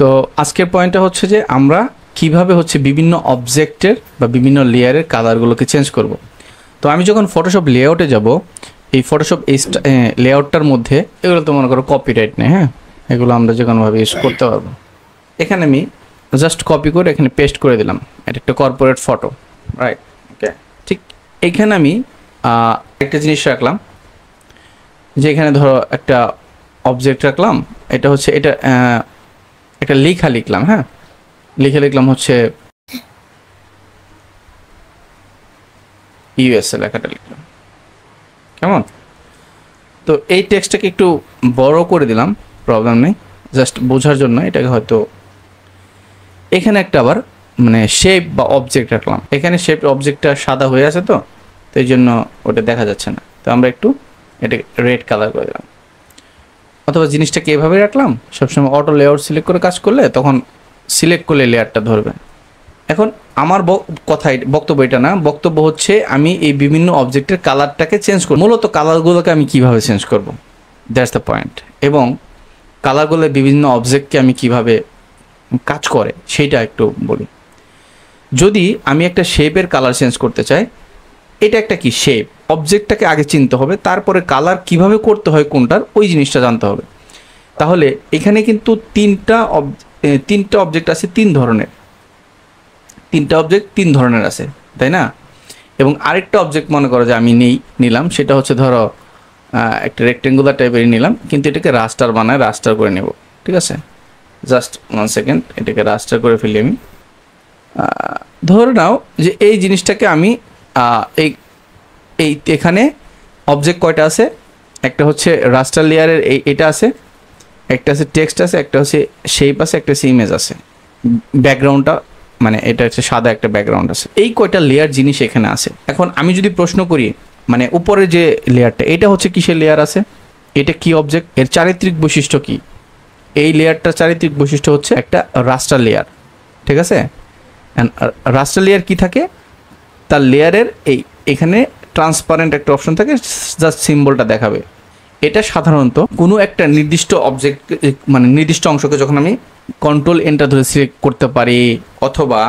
তো আজকের পয়েন্টটা হচ্ছে যে আমরা কীভাবে হচ্ছে বিভিন্ন অবজেক্টের বা বিভিন্ন লেয়ারের কালারগুলোকে চেঞ্জ করব। তো আমি যখন ফটোশপ লেআউটে যাব, এই ফটোশপ লেআউটটার মধ্যে, এগুলো তো মনে করো কপিরাইট নেই হ্যাঁ? এগুলো আমরা যে কোনোভাবে ইউজ করতে পারব। এখানে আমি জাস্ট কপি করে এখানে পেস্ট করে দিলাম। এটা একটা কর্পোরেট ফটো রাইট ওকে ঠিক এইখানে আমি একটা জিনিস রাখলাম। যে এখানে ধরো একটা অবজেক্ট রাখলাম, এটা হচ্ছে, এটা একটা লেখা লিখলাম হ্যাঁ? লিখে লিখলাম হচ্ছে ইউএসএ লেখাটা লিখলাম। কেমন? তো এই টেক্সটটাকে একটু বড় করে দিলাম প্রবলেম নেই। জাস্ট বোঝার জন্য এটাকে হয়তো এখানে একটা আবার মানে শেপ বা অবজেক্ট রাখলাম। এখানে শেপ অবজেক্টটা সাদা হয়ে আছে তো তো এই জন্য ওটা দেখা যাচ্ছে না। তো আমরা একটু এটা রেড কালার করে দিলাম। অথবা জিনিসটাকে এভাবে রাখলাম, সবসময় অটো লেআউট সিলেক্ট করে কাজ করলে তখন সিলেক্ট করলে লেয়ারটা ধরবে। এখন আমার ব- কথা বক্তব্য এটা না, বক্তব্য হচ্ছে আমি এই বিভিন্ন অবজেক্টের কালারটাকে চেঞ্জ করব। মূলত কালারগুলোকে আমি কীভাবে চেঞ্জ করব? দ্যাটস দ্য পয়েন্ট এবং কালারগুলো বিভিন্ন অবজেক্টকে আমি কীভাবে কাজ করে সেইটা একটু বলি। যদি আমি একটা শেপের কালার চেঞ্জ করতে চাই, এটা একটা কি শেপ অবজেক্টটাকে আগে চিনতে হবে, তারপরে কালার কীভাবে করতে হয় কোনটার, ওই জিনিসটা জানতে হবে। তাহলে এখানে কিন্তু তিনটা তিনটা অবজেক্ট আছে তিন ধরনের। তিনটা অবজেক্ট তিন ধরনের আছে, তাই না? এবং আরেকটা অবজেক্ট মনে করো যে আমি নেই, নিলাম, সেটা হচ্ছে ধরো একটা রেক্টেঙ্গুলার টাইপের নিলাম, কিন্তু এটাকে রাস্টার বানায় রাস্টার করে নেব, ঠিক আছে? জাস্ট ওয়ান সেকেন্ড এটাকে রাস্টার করে ফেলি আমি। ধরে নাও যে এই জিনিসটাকে আমি এই এই এখানে অবজেক্ট কয়টা আছে? একটা হচ্ছে রাস্টার লেয়ারের এই এটা আছে একটা আছে টেক্সট আছে, একটা হচ্ছে শেপ আছে, একটা হচ্ছে ইমেজ আছে। ব্যাকগ্রাউন্ডটা মানে এটা হচ্ছে সাদা একটা ব্যাকগ্রাউন্ড আছে। এই কয়টা লেয়ার জিনিস এখানে আছে? এখন আমি যদি প্রশ্ন করি মানে উপরে যে লেয়ারটা এটা হচ্ছে কিসের লেয়ার আছে? এটা কি অবজেক্ট এর চারিত্রিক বৈশিষ্ট্য কি? এই লেয়ারটার চারিত্রিক বৈশিষ্ট্য হচ্ছে একটা রাস্টার লেয়ার ঠিক আছে? রাস্টার লেয়ার কি থাকে? তার লেয়ারের এই, এখানে ট্রান্সপারেন্ট একটা অপশন থাকে জাস্ট সিম্বলটা দেখাবে। এটা সাধারণত কোনো একটা নির্দিষ্ট অবজেক্ট মানে নির্দিষ্ট অংশকে যখন আমি কন্ট্রোল এন্টার ধরে সিলেক্ট করতে পারি, অথবা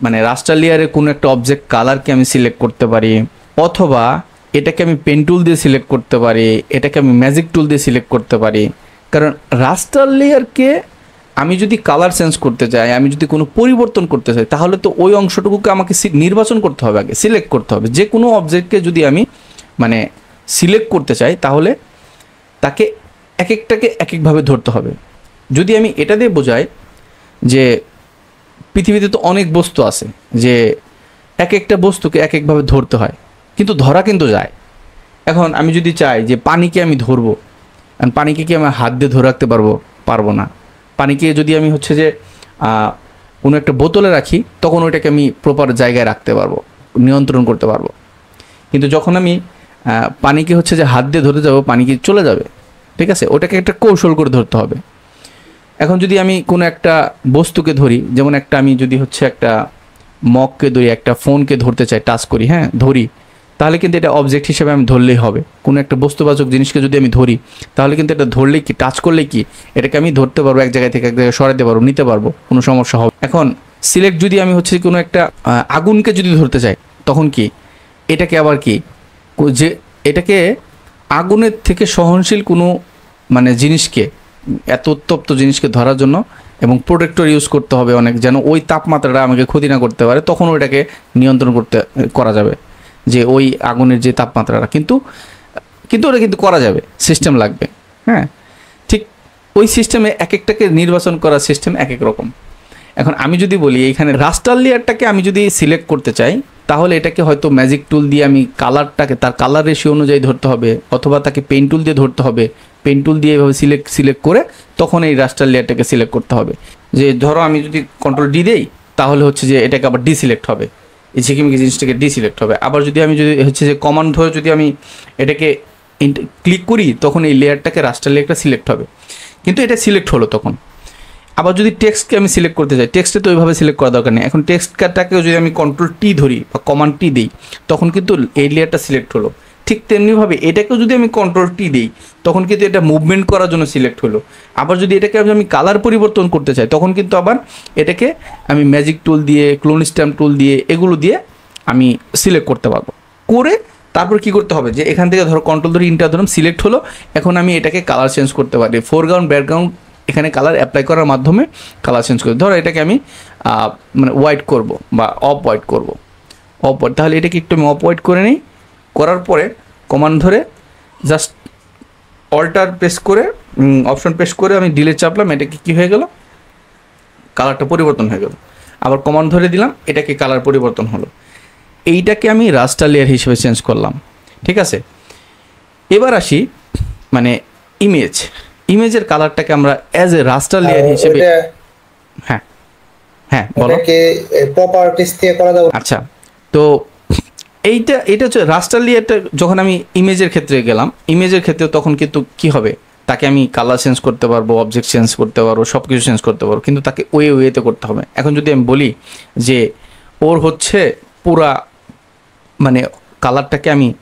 মানে রাস্টার লেয়ারে কোনো একটা অবজেক্ট কালারকে আমি সিলেক্ট করতে পারি, অথবা এটাকে আমি পেন টুল দিয়ে সিলেক্ট করতে পারি, এটাকে আমি ম্যাজিক টুল দিয়ে সিলেক্ট করতে পারি। কারণ রাস্টার লেয়ারকে আমি যদি কালার চেঞ্জ করতে চাই, আমি যদি কোনো পরিবর্তন করতে চাই, তাহলে তো ওই অংশটুকুকে আমাকে নির্বাচন করতে হবে আগে সিলেক্ট করতে হবে। যে কোনো অবজেক্টকে যদি আমি মানে সিলেক্ট করতে চাই তাহলে তাকে এক একটাকে এক একভাবে ধরতে হবে। যদি আমি এটা দিয়ে বোঝাই যে পৃথিবীতে তো অনেক বস্তু আছে, যে এক একটা বস্তুকে এক একভাবে ধরতে হয়, কিন্তু ধরা কিন্তু যায়। এখন আমি যদি চাই যে পানিকে আমি ধরবো পানিকে কি আমি হাত দিয়ে ধরে রাখতে পারব পারব না। পানিকে যদি আমি হচ্ছে যে কোনো একটা বোতলে রাখি, তখন ওইটাকে আমি প্রপার জায়গায় রাখতে পারব, নিয়ন্ত্রণ করতে পারব। কিন্তু যখন আমি পানিকে হচ্ছে যে হাত দিয়ে ধরতে যাব পানি কি চলে যাবে। ঠিক আছে? ওটাকে একটা কৌশল করে ধরতে হবে। এখন যদি আমি কোনো একটা বস্তুকে ধরি, যেমন একটা আমি যদি হচ্ছে একটা মগকে ধরি, একটা ফোনকে ধরতে চাই, টাচ করি হ্যাঁ ধরি, তাহলে কিন্তু এটা অবজেক্ট হিসেবে আমি ধরলেই হবে। কোনো একটা বস্তুবাচক জিনিসকে যদি আমি ধরি, তাহলে কিন্তু এটা ধরলেই কি টাচ করলেই কি, এটাকে আমি ধরতে পারব, এক জায়গায় থেকে এক জায়গায় সরাতে পারব, নিতে পারব, কোনো সমস্যা হবে এখন সিলেক্ট যদি আমি হচ্ছে কোনো একটা আগুনকে যদি ধরতে চাই, তখন কি, এটাকে আবার কো- যে এটাকে আগুনের থেকে সহনশীল কোনো মানে জিনিসকে, এত উত্তপ্ত জিনিসকে ধরার জন্য এবং প্রোটেক্টর ইউজ করতে হবে অনেক, যেন ওই তাপমাত্রাটা আমাকে ক্ষতি না করতে পারে, তখন ওইটাকে নিয়ন্ত্রণ করতে, করা যাবে যে ওই আগুনের যে তাপমাত্রাটা। কিন্তু কিন্তু ওটা কিন্তু করা যাবে, সিস্টেম লাগবে হ্যাঁ? ঠিক ওই সিস্টেমে এক একটাকে নির্বাচন করার সিস্টেম এক এক রকম। এখন আমি যদি বলি, এইখানে রাস্টার লেয়ারটাকে আমি যদি সিলেক্ট করতে চাই তাহলে এটাকে হয়তো ম্যাজিক টুল দিয়ে আমি কালারটাকে তার কালার রেশিও অনুযায়ী ধরতে হবে, অথবা তাকে পেন টুল দিয়ে ধরতে হবে। পেন টুল দিয়ে এভাবে সিলেক্ট সিলেক্ট করে তখন এই রাস্টার লেয়ারটাকে সিলেক্ট করতে হবে। যে ধরো আমি যদি কন্ট্রোল ডি দেই, তাহলে হচ্ছে যে এটাকে আবার ডিসিলেক্ট হবে। এই ঝিকিমিকি জিনিসটাকে ডিসিলেক্ট হবে। আবার যদি আমি যদি হচ্ছে যে কমান্ড ধরে যদি আমি এটাকে ক্লিক করি, তখন এই লেয়ারটাকে রাস্টার লেয়ারটা সিলেক্ট হবে। কিন্তু এটা সিলেক্ট হলো তখন। আবার যদি টেক্সটকে আমি সিলেক্ট করতে চাই টেক্সটে তো ওইভাবে সিলেক্ট করা দরকার নেই। এখন টেক্সটটাকে যদি আমি কন্ট্রোল টি ধরি বা কমান্ড টি দিই, তখন কিন্তু এই লেয়ারটা সিলেক্ট হলো। ঠিক তেমনিভাবে এটাকেও যদি আমি কন্ট্রোল টি দিই, তখন কিন্তু এটা মুভমেন্ট করার জন্য সিলেক্ট হলো। আবার যদি এটাকে আমি কালার পরিবর্তন করতে চাই, তখন কিন্তু আবার এটাকে আমি ম্যাজিক টুল দিয়ে ক্লোন স্ট্যাম্প টুল দিয়ে, এগুলো দিয়ে আমি সিলেক্ট করতে পারব। করে তারপর কি করতে হবে? যে এখান থেকে ধরো কন্ট্রোল ধরে ইন্টার ধরুন সিলেক্ট হলো। এখন আমি এটাকে কালার চেঞ্জ করতে পারি। ফোরগ্রাউন্ড ব্যাকগ্রাউন্ড এখানে কালার অ্যাপ্লাই করার মাধ্যমে কালার চেঞ্জ করি ধরো এটাকে আমি মানে হোয়াইট করব বা অফ হোয়াইট করব। অফ হোয়াইট তাহলে এটাকে একটু আমি অফ হোয়াইট করে নিই। করার পরে কমান্ড ধরে জাস্ট অল্টার প্রেস করে অপশন প্রেস করে আমি ডিলে চাপলাম। এটাকে কি হয়ে গেল? কালারটা পরিবর্তন হয়ে গেল। আবার কমান্ড ধরে দিলাম, এটাকে কালার পরিবর্তন হলো। এইটাকে আমি রাস্টার লেয়ার হিসেবে চেঞ্জ করলাম। ঠিক আছে? এবার আসি মানে ইমেজ ইমেজের কালারটাকে আমরা অ্যাজ এ রাস্টার লেয়ার হিসেবে হ্যাঁ। হ্যাঁ বলো। প্রপার্টিস দিয়ে করা যাবে। আচ্ছা। তো এইটা এটা হচ্ছে রাস্টার লেয়ারটা যখন আমি ইমেজের ক্ষেত্রে গেলাম ইমেজের ক্ষেত্রে তখন কিন্তু কি হবে? তাকে আমি কালার চেঞ্জ করতে পারব অবজেক্ট চেঞ্জ করতে পারব সব কিছু চেঞ্জ করতে পারব কিন্তু তাকে ওয়ে ওয়েতে করতে হবে। এখন যদি আমি বলি যে ওর হচ্ছে পুরা মানে কালারটাকে আমি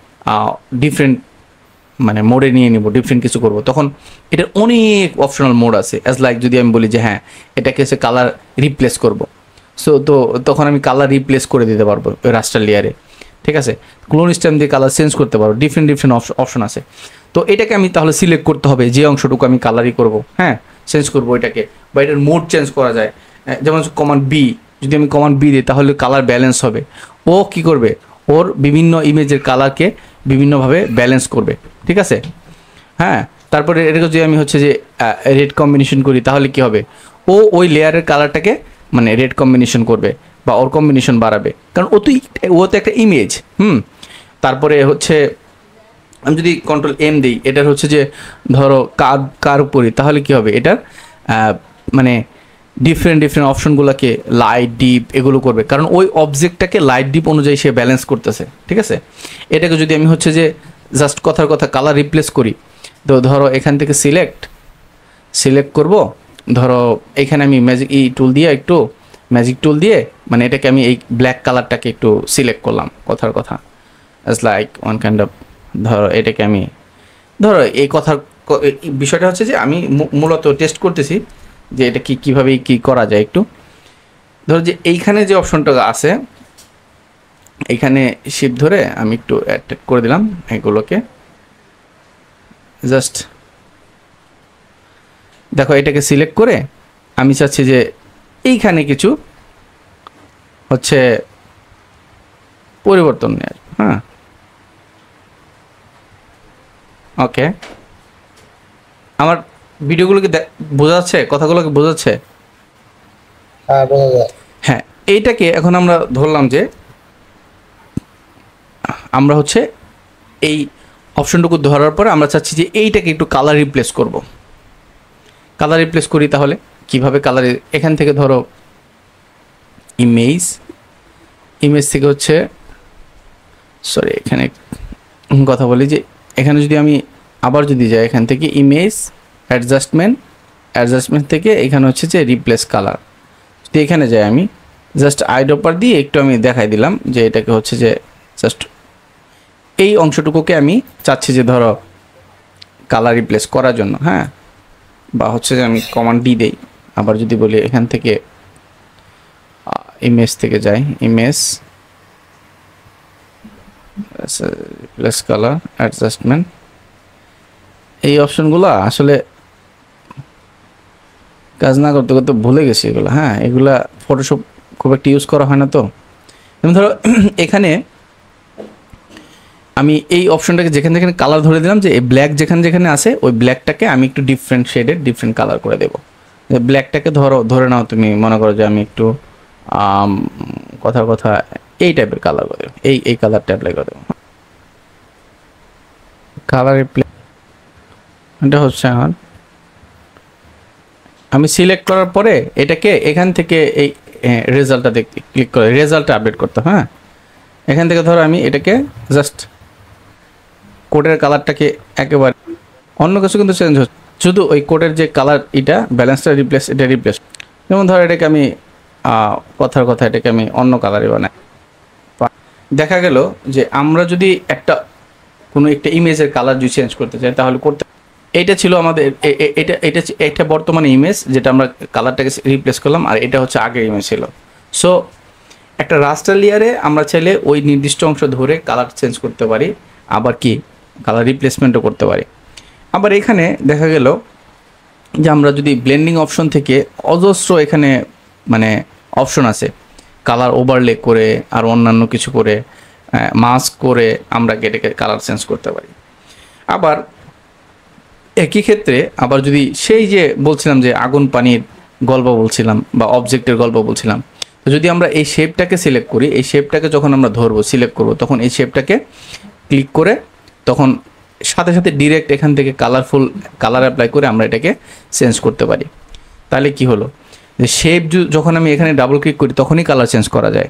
ডিফারেন্ট মানে মোডে নিয়ে নিব ডিফারেন্ট কিছু করব। তখন এটার অনেক অপশনাল মোড আছে। অ্যাজ লাইক যদি আমি বলি যে হ্যাঁ এটাকে সে কালার রিপ্লেস করব। সো তো তখন আমি কালার রিপ্লেস করে দিতে পারব ওই রাস্টার লেয়ারে ঠিক আছে? ক্লোন স্ট্যাম্প দিয়ে কালার চেঞ্জ করতে পারব। ডিফারেন্ট ডিফারেন্ট অপশন আছে। তো এটাকে আমি তাহলে সিলেক্ট করতে হবে। যে অংশটুকু আমি কালারই করব হ্যাঁ চেঞ্জ করব এটাকে। বা এটার মোড চেঞ্জ করা যায়। যেমন কমান্ড বি যদি আমি কমান্ড বি দিই, তাহলে কালার ব্যালেন্স হবে। ও কি করবে? ওর বিভিন্ন ইমেজের কালারকে বিভিন্নভাবে ব্যালেন্স করবে। ঠিক আছে? হ্যাঁ তারপরে এটাকে যদি আমি হচ্ছে যে রেড কম্বিনেশন করি, তাহলে কি হবে? ও ওই লেয়ারের কালারটাকে মানে রেড কম্বিনেশন করবে বা ওর কম্বিনেশন বাড়াবে। কারণ ও তো ও তো একটা ইমেজ হুম? তারপরে হচ্ছে, আমি যদি কন্ট্রোল এম দিই, এটার হচ্ছে যে, ধরো কার কার উপরে, তাহলে কি হবে? এটার মানে ডিফারেন্ট ডিফারেন্ট অপশনগুলোকে লাইট ডিপ এগুলো করবে। কারণ ওই অবজেক্টটাকে লাইট ডিপ অনুযায়ী সে ব্যালেন্স করতেছে, ঠিক আছে? এটাকে যদি আমি হচ্ছে যে জাস্ট কথার কথা কালার রিপ্লেস করি। তো ধরো এখান থেকে সিলেক্ট সিলেক্ট করব। ধরো এখানে আমি ম্যাজিক এই টুল দিয়ে একটু ম্যাজিক টুল দিয়ে মানে এটাকে আমি এই ব্ল্যাক কালারটাকে একটু সিলেক্ট করলাম কথার কথা। As like one kind of ধরো এটাকে আমি, ধরো এই কথার বিষয়টা হচ্ছে যে আমি মূলত টেস্ট করতেছি যে এটা কি, কীভাবে কি করা যায় একটু। ধরো যে এইখানে যে অপশনটা আছে এইখানে শিপ ধরে আমি একটু অ্যাড করে দিলাম এগুলোকে। জাস্ট দেখো এটাকে সিলেক্ট করে আমি চাচ্ছি যে এইখানে কিছু হচ্ছে পরিবর্তন নেওয়ার হ্যাঁ। ওকে আমার ভিডিওগুলোকে দে- বোঝা যাচ্ছে কথাগুলোকে বোঝাচ্ছে? হ্যাঁ হ্যাঁ এইটাকে এখন আমরা ধরলাম যে আমরা হচ্ছে এই অপশনটুকু ধরার পরে আমরা চাচ্ছি যে এইটাকে একটু কালার রিপ্লেস করব। কালার রিপ্লেস করি তাহলে কীভাবে কালার এখান থেকে ধরো ইমেজ ইমেজ থেকে হচ্ছে সরি এখানে কথা বলি যে এখানে যদি আমি আবার যদি যাই এখান থেকে ইমেজ অ্যাডজাস্টমেন্ট অ্যাডজাস্টমেন্ট থেকে এখানে হচ্ছে যে রিপ্লেস কালার যদি এখানে যাই আমি জাস্ট আইডোপার দিয়ে একটু আমি দেখাই দিলাম যে এটাকে হচ্ছে যে জাস্ট এই অংশটুকুকে আমি চাচ্ছি যে ধরো কালার রিপ্লেস করার জন্য হ্যাঁ? বা হচ্ছে যে আমি কমান্ড ডি দেই। আবার যদি বলি এখান থেকে ইমেজ থেকে যাই ইমেজ রিপ্লেস কালার অ্যাডজাস্টমেন্ট এই অপশনগুলো আসলে কাজ না করতে করতে ভুলে গেছি এগুলো হ্যাঁ? এগুলা ফটোশপ খুব একটা ইউজ করা হয় না তো। ধরো, এখানে আমি এই অপশনটাকে যেখানে যেখানে কালার ধরে দিলাম যে এই ব্ল্যাক যেখানে যেখানে আছে ওই ব্ল্যাকটাকে আমি একটু ডিফারেন্ট শেডের ডিফারেন্ট কালার করে দেবো। ব্ল্যাকটাকে ধরো ধরে নাও তুমি মনে করো যে আমি একটু কথার কথা এই টাইপের কালার করে দেবো। এই এই কালারটা অ্যাপ্লাই করে দেবো। কালার এটা হচ্ছে আমার। আমি সিলেক্ট করার পরে এটাকে এখান থেকে এই রেজাল্টটা দেখতে ক্লিক করে রেজাল্টটা আপডেট করতে হ্যাঁ? এখান থেকে ধরো আমি এটাকে জাস্ট কোডের কালারটাকে একেবারে অন্য কিছু কিন্তু চেঞ্জ হচ্ছে। শুধু ওই কোডের যে কালার এটা ব্যালেন্সটা রিপ্লেস এটা রিপ্লেস যেমন ধরো এটাকে আমি কথার কথা এটাকে আমি অন্য কালারে বানাই। দেখা গেল যে আমরা যদি একটা, কোনো একটা ইমেজের কালার যদি চেঞ্জ করতে চাই, তাহলে করতে এইটা ছিল আমাদের এটা এটা এটা বর্তমানে ইমেজ যেটা আমরা কালারটাকে রিপ্লেস করলাম, আর এটা হচ্ছে আগের ইমেজ ছিল। সো একটা রাস্টার লেয়ারে আমরা চাইলে ওই নির্দিষ্ট অংশ ধরে কালার চেঞ্জ করতে পারি। আবার কি? রিপ্লেসমেন্টও করতে পারি। আবার এখানে দেখা গেল যে আমরা যদি ব্লেন্ডিং অপশন থেকে অজস্র এখানে মানে অপশন আছে কালার ওভারলে করে আর অন্যান্য কিছু করে মাস্ক করে আমরা এটাকে কালার চেঞ্জ করতে পারি। আবার একই ক্ষেত্রে আবার যদি সেই যে বলছিলাম যে আগুন পানির গল্প বলছিলাম বা অবজেক্টের গল্প বলছিলাম, তো যদি আমরা এই শেপটাকে সিলেক্ট করি, এই শেপটাকে যখন আমরা ধরবো সিলেক্ট করব, তখন এই শেপটাকে ক্লিক করে তখন সাথে সাথে ডিরেক্ট এখান থেকে কালারফুল কালার অ্যাপ্লাই করে আমরা এটাকে চেঞ্জ করতে পারি। তাহলে কি হলো? যে শেপ যখন আমি এখানে ডাবল ক্লিক করি, তখনই কালার চেঞ্জ করা যায়।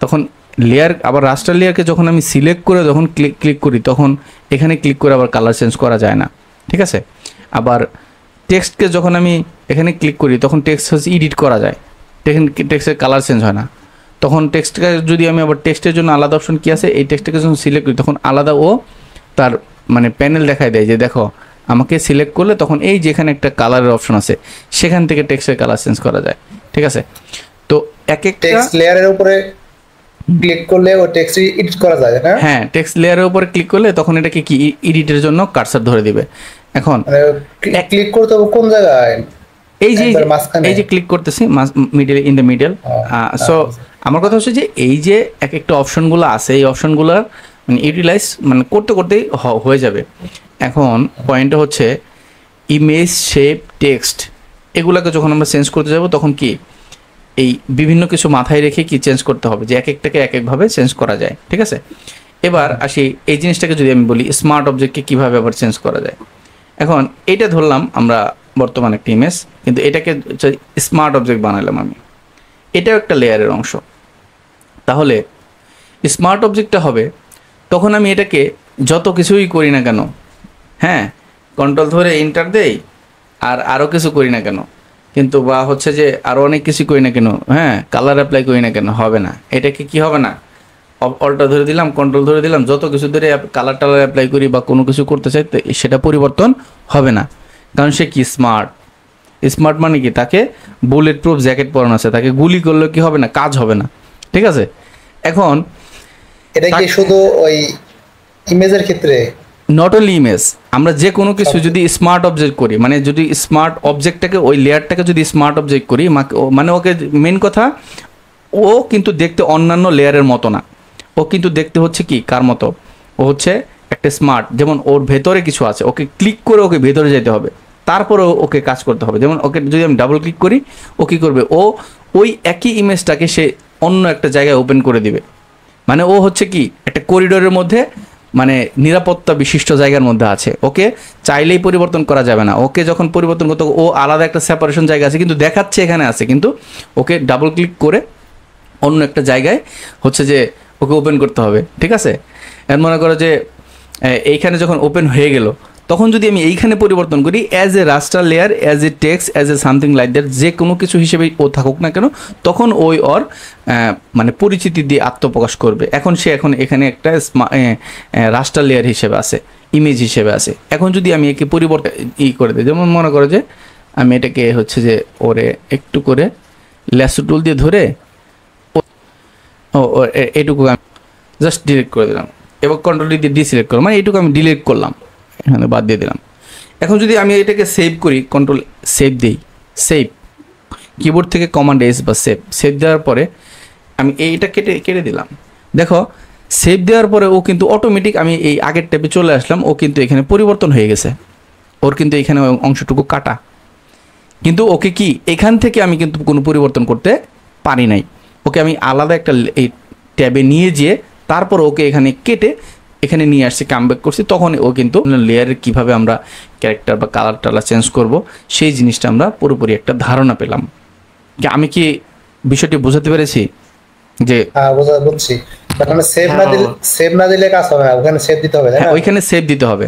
তখন লেয়ার আবার রাস্টার লেয়ারকে যখন আমি সিলেক্ট করে যখন ক্লিক ক্লিক করি, তখন এখানে ক্লিক করে আবার কালার চেঞ্জ করা যায় না। ঠিক আছে? আবার টেক্সটকে যখন আমি এখানে ক্লিক করি, তখন টেক্সট হচ্ছে এডিট করা যায়। টেক্সটের কালার চেঞ্জ হয় না। তখন টেক্সটকে যদি আমি আবার টেক্সটের জন্য আলাদা অপশন কী আছে? এই টেক্সটটাকে যখন সিলেক্ট করি, তখন আলাদা ও তার মানে প্যানেল দেখায় দেয় যে দেখো আমাকে সিলেক্ট করলে তখন এই যেখানে একটা কালারের অপশন আছে সেখান থেকে টেক্সটের কালার চেঞ্জ করা যায়। ঠিক আছে? তো এক একটা টেক্সট লেয়ারের উপরে ক্লিক করলে ওই টেক্সট এডিট করা যায় না? হ্যাঁ টেক্সট লেয়ারের উপরে ক্লিক করলে তখন এটাকে কি এডিটের জন্য কার্সার ধরে দিবে। এখন মানে ক্লিক করতে হবে কোন জায়গায়? এই যে এই যে ক্লিক করতেছি middle in the middle so আমার কথা হচ্ছে যে এই যে এক একটা অপশনগুলো আছে এই অপশনগুলোর মানে ইউটিলাইজ মানে করতে করতেই হয়ে যাবে। এখন পয়েন্টটা হচ্ছে ইমেজ শেপ টেক্সট এগুলোকে যখন আমরা চেঞ্জ করতে যাব তখন কি? এই বিভিন্ন কিছু মাথায় রেখে কি চেঞ্জ করতে হবে? যে এক একটাকে এক একভাবে চেঞ্জ করা যায়, ঠিক আছে? এবার আসি এই জিনিসটাকে যদি আমি বলি স্মার্ট অবজেক্টকে কীভাবে আবার চেঞ্জ করা যায়? এখন এটা ধরলাম আমরা বর্তমান একটা ইমেজ কিন্তু এটাকে স্মার্ট অবজেক্ট বানালাম আমি। এটাও একটা লেয়ারের অংশ। তাহলে স্মার্ট অবজেক্টটা হবে তখন আমি এটাকে যত কিছুই করি না কেন হ্যাঁ কন্ট্রোল ধরে ইন্টার দেই, আর আরও কিছু করি না কেন। কিন্তু বা হচ্ছে যে আরও অনেক কিছু করি না কেন হ্যাঁ কালার অ্যাপ্লাই করি না কেন, হবে না। এটাকে কি হবে না? অল্টা ধরে দিলাম কন্ট্রোল ধরে দিলাম, যত কিছু ধরে কালার টালার অ্যাপ্লাই করি বা কোনো কিছু করতে চাই সেটা পরিবর্তন হবে না। কারণ সে কি স্মার্ট স্মার্ট মানে কি? তাকে বুলেট প্রুফ জ্যাকেট পরানো আছে, তাকে গুলি করলে কি হবে না? কাজ হবে না। ঠিক আছে? এখন এটা কি শুধু ওই ইমেজের ক্ষেত্রে? নট অনলি ইমেজ আমরা যে কোনো কিছু যদি স্মার্ট অবজেক্ট করি মানে যদি স্মার্ট অবজেক্টটাকে ওই লেয়ারটাকে যদি স্মার্ট অবজেক্ট করি মানে ওকে মেন কথা ও কিন্তু দেখতে অন্যান্য লেয়ারের মতো না। ও কিন্তু দেখতে হচ্ছে কি? কার মতো? ও হচ্ছে একটা স্মার্ট যেমন ওর ভেতরে কিছু আছে ওকে ক্লিক করে ওকে ভেতরে যেতে হবে। তারপরে ওকে কাজ করতে হবে। যেমন ওকে যদি আমি ডাবল ক্লিক করি ও কী করবে? ও ওই একই ইমেজটাকে সে অন্য একটা জায়গায় ওপেন করে দিবে। মানে ও হচ্ছে কি, একটা করিডোরের মধ্যে মানে নিরাপত্তা বিশিষ্ট জায়গার মধ্যে আছে। ওকে চাইলেই পরিবর্তন করা যাবে না। ওকে যখন পরিবর্তন করতে ও আলাদা একটা সেপারেশন জায়গা আছে, কিন্তু দেখাচ্ছে এখানে আছে। কিন্তু ওকে ডাবল ক্লিক করে অন্য একটা জায়গায় হচ্ছে যে ওকে ওপেন করতে হবে। ঠিক আছে? মনে করো যে এইখানে যখন ওপেন হয়ে গেল তখন যদি আমি এইখানে পরিবর্তন করি as a raster layer as a text as a something like that যে কোনো কিছু হিসেবে ও থাকুক না কেন তখন ওই ওর মানে পরিচিতি দিয়ে আত্মপ্রকাশ করবে। এখন সে এখন এখানে একটা রাস্টার লেয়ার হিসেবে আছে ইমেজ হিসেবে আছে। এখন যদি আমি একে পরিবর্তন ই করে দিই যেমন মনে করো যে আমি এটাকে হচ্ছে যে ওরে একটু করে ল্যাসো টুল দিয়ে ধরে ও ও, এ- এইটুকু আমি জাস্ট ডিলিট করে দিলাম। এবার কন্ট্রোল দিয়ে ডিসিলেক্ট করলাম মানে এইটুকু আমি ডিলিট করলাম। এখানে বাদ দিয়ে দিলাম। এখন যদি আমি এটাকে সেভ করি কন্ট্রোল সেভ দিই সেভ কিবোর্ড থেকে কমান্ড এস বা সেভ সেভ দেওয়ার পরে আমি এইটা কেটে কেটে দিলাম। দেখো সেভ দেওয়ার পরে ও কিন্তু অটোমেটিক আমি এই আগের ট্যাপে চলে আসলাম, ও কিন্তু এখানে পরিবর্তন হয়ে গেছে। ওর কিন্তু এখানে অংশটুকু কাটা। কিন্তু ওকে কি, এখান থেকে আমি কিন্তু কোনো পরিবর্তন করতে পারি নাই। ওকে আমি আলাদা একটা এই ট্যাবে নিয়ে যেয়ে তারপর ওকে এখানে কেটে এখানে নিয়ে আসছি কামব্যাক করছি। তখন ও কিন্তু লেয়ারের কীভাবে আমরা ক্যারেক্টার বা কালার টালার চেঞ্জ করব সেই জিনিসটা আমরা পুরোপুরি একটা ধারণা পেলাম। আমি কি বিষয়টি বোঝাতে পেরেছি? যে হ্যাঁ বুঝছি। সেভ না দিলে সেভ না দিলে কাজ হবে না ওখানে সেভ দিতে হবে হ্যাঁ ওইখানে সেভ দিতে হবে।